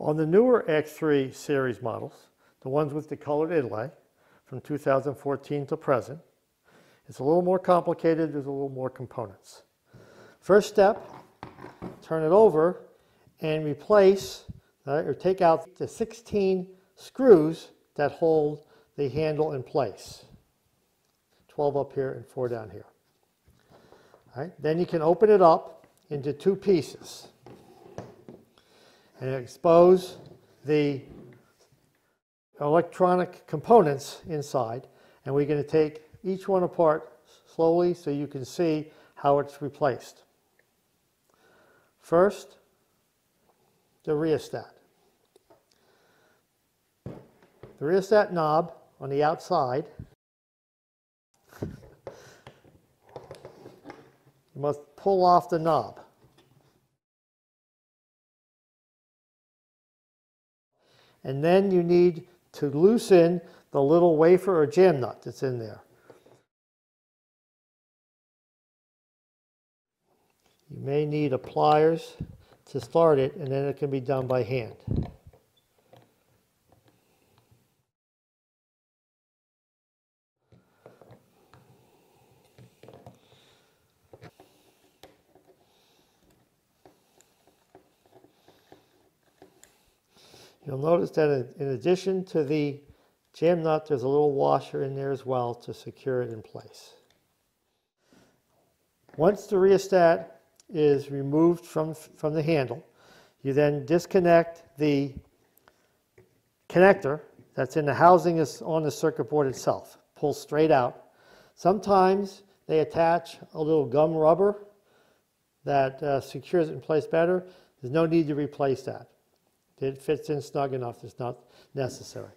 On the newer X3 series models, the ones with the colored inlay from 2014 to present, it's a little more complicated, there's a little more components. First step, turn it over and replace uh, or take out the 16 screws that hold the handle in place. 12 up here and 4 down here. All right, then you can open it up into two pieces and expose the electronic components inside and we're going to take each one apart slowly so you can see how it's replaced. First, the rheostat. The rheostat knob on the outside you must pull off the knob. And then you need to loosen the little wafer or jam nut that's in there. You may need pliers to start it and then it can be done by hand. You'll notice that in addition to the jam nut, there's a little washer in there as well to secure it in place. Once the rheostat is removed from, from the handle, you then disconnect the connector that's in the housing is on the circuit board itself. Pull straight out. Sometimes they attach a little gum rubber that uh, secures it in place better. There's no need to replace that. It fits in snug enough, it's not necessary.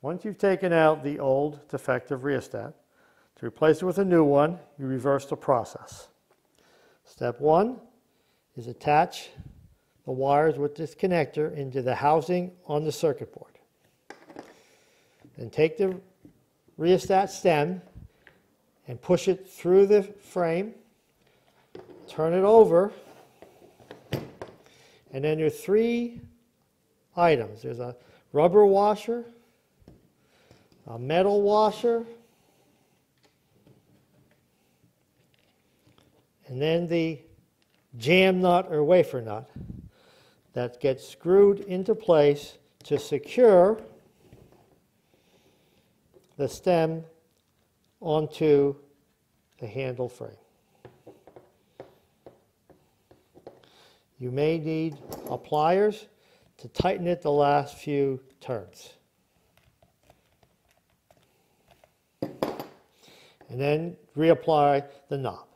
Once you've taken out the old defective rheostat, to replace it with a new one, you reverse the process. Step one is attach the wires with this connector into the housing on the circuit board. Then take the rheostat stem and push it through the frame, turn it over, and then there are three items. There's a rubber washer, a metal washer, and then the jam nut or wafer nut that gets screwed into place to secure the stem onto the handle frame. You may need a pliers to tighten it the last few turns. And then reapply the knob.